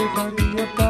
everybody about.